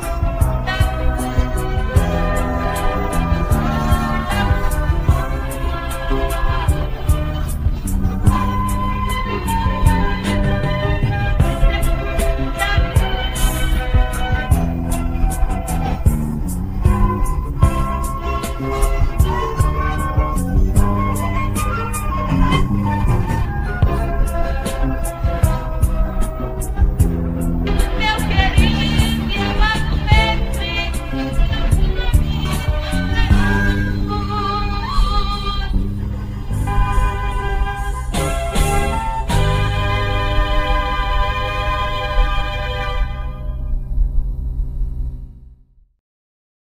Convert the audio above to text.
Bye.